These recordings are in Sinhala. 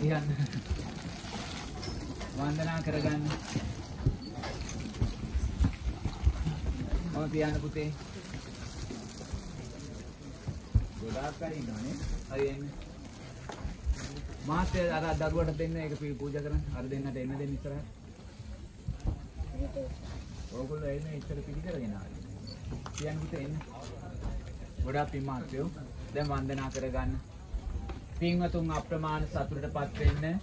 කියන්න. වන්දනා කරගන්න. මම තියන්න පුතේ. ගොඩාක් අය ඉන්නවනේ. හරි එන්න. මාත් අර දරුවට දෙන්න ඒක පූජා කරන්න. අර දෙන්නට එන්න දෙන්න ඉස්සරහට. ඕගොල්ලෝ එන්නේ ඉස්සර පිළි කරගෙන ආවේ. කියන්න පුතේ එන්න. ගොඩාක් පින් මාත්‍යෝ. දැන් වන්දනා කරගන්න. පින්වතුන් අප්‍රමාණ සතුටටපත් වෙන්න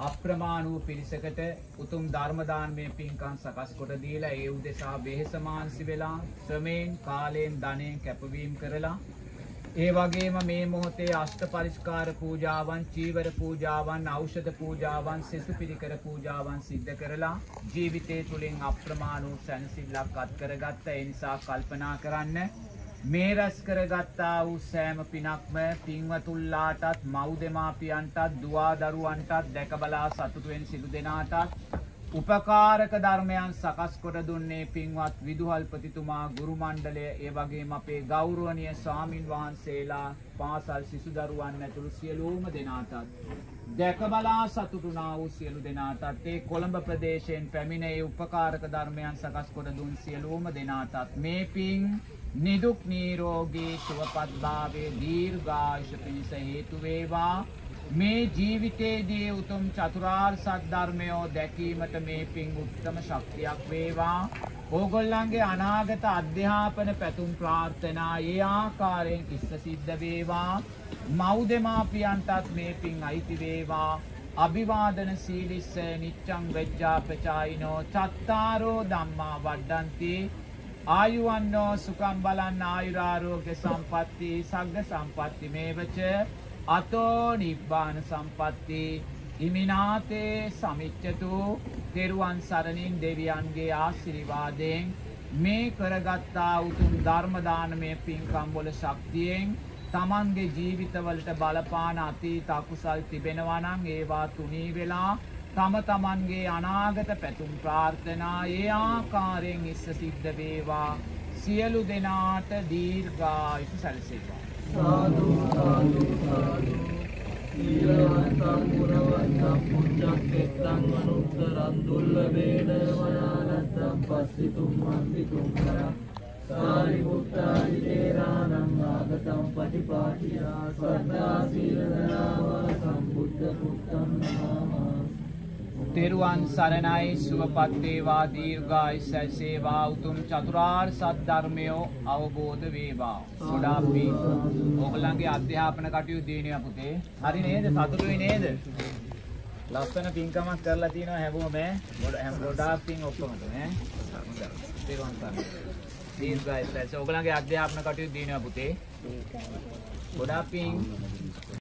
අප්‍රමාණ වූ පිරිසකට උතුම් ධර්ම දානමය පින්කම් සකස් කොට දීලා ඒ උදෙසා වෙහෙස මාන්සි වෙලා ශ්‍රමයෙන් කාලයෙන් ධනයෙන් කැපවීම කරලා ඒ වගේම මේ මොහොතේ අෂ්ට පරිස්කාර පූජාවන් චීවර පූජාවන් ඖෂධ පූජාවන් සෙසු පිරිකර පූජාවන් සිද්ධ කරලා ජීවිතය තුළින් අප්‍රමාණ වූ සැනසෙල්ලක් අත් කරගත්ත ඒ නිසා කල්පනා කරන්න මේ රැස් කරගත්තා වූ සෑම පිනක්ම පින්වතුල්ලාටත් මව් දෙමාපියන්ටත් දුවා දරුවන්ටත් දැක බලා සතුටුවෙන් සිදු දෙනාටත් උපකාරක ධර්මයන් සකස් කොට දුන්නේ පින්වත් විදුහල්පතිතුමා ගුරු මණ්ඩලය. ඒ වගේම අපේ ගෞරවනීය ස්වාමින් වහන්සේලා පාසල් සිසු දරුවන් ඇතුළු සියලුම දෙනාටත් දැක බලා සතුටුනා වූ සියලු දෙනාටත් ඒ කොළඹ ප්‍රදේශයෙන් පැමිණ ඒ උපකාරක ධර්මයන් සකස් කොට දුන් සියලුම දෙනාටත් මේ පින් නිදුක් නීරෝගී සුවපත්භාවයේ දීර්ඝායුෂ පිණිස හේතු වේවා. මේ ජීවිතයේදී උතුම් චතුරාර්ය සත්‍ය ධර්මය දැකීමට මේ පින් උත්තම ශක්තියක් වේවා. ඕගොල්ලන්ගේ අනාගත අධ්‍යාපන පැතුම් ප්‍රාර්ථනා ඒ ආකාරයෙන් ඉස්ස සිද්ධ වේවා. මව් දෙමාපියන්ටත් මේ පින් අයිති වේවා. අභිවාදන සීලිස්ස නිච්ඡං වෙජ්ජා පචායිනෝ චත්තාරෝ ධම්මා වඩ්ඩಂತಿ. ආයුවන්නෝ සුකම් බලන්න ආයුරාරෝග්‍ය සම්පatti සග්ග සම්පatti මේවච. අතෝ නිබ්බාන සම්පatti. හිමිනාතේ සමිච්ඡතු. තෙරුවන් සරණින් දෙවියන්ගේ ආශිර්වාදයෙන් මේ කරගත්තා උතුම් ධර්ම දානමය පින්කම් වල ශක්තියෙන් තමන්ගේ ජීවිතවලට බලපාන අතීත අකුසල් තිබෙනවා නම් ඒවා තුනී වෙලා තම තමන්ගේ අනාගත පැතුම් ප්‍රාර්ථනා ඒ ආකාරයෙන් ඉස්ස සිද්ධ වේවා. සියලු දෙනාට දීර්ඝායුෂ සැලසේවා. සාදු සාදු සාදු. ඊලවන්තං ගුණවන්තං පුඤ්ඤක්කෙත්තං අනුත්තරං දුල්ලභේන වනානත්තං පස්සිතුම් මන්දිතුම් කර. සාරිපුත්තාදි තේරාණං ආගතං පටිපාටියා සද්දා සීල දනාවා සම්බුද්ධ පුත්තං නමः තෙරුවන් සරණයි සුවපත් වේවා දීර්ඝායුෂ සැලසේවා උතුම් චතුරාර්ය සත්‍ය ධර්මය අවබෝධ වේවා. ගොඩාක් පිං. ඕගොල්ලන්ගේ අධ්‍යාපන කටයුතු දිනනවා පුතේ. හරි නේද? සතුටුයි නේද? ලස්සන පින්කමක් කරලා තියෙනවා හැමෝම ඈ. ගොඩ හැම ගොඩාක් පින් ඔක්කොම ඈ. හොඳයි. තෙරුවන් සරණයි. දීර්ඝායුෂ සැලසේවා. ඕගොල්ලන්ගේ අධ්‍යාපන කටයුතු දිනනවා පුතේ. ගොඩාක් පිං.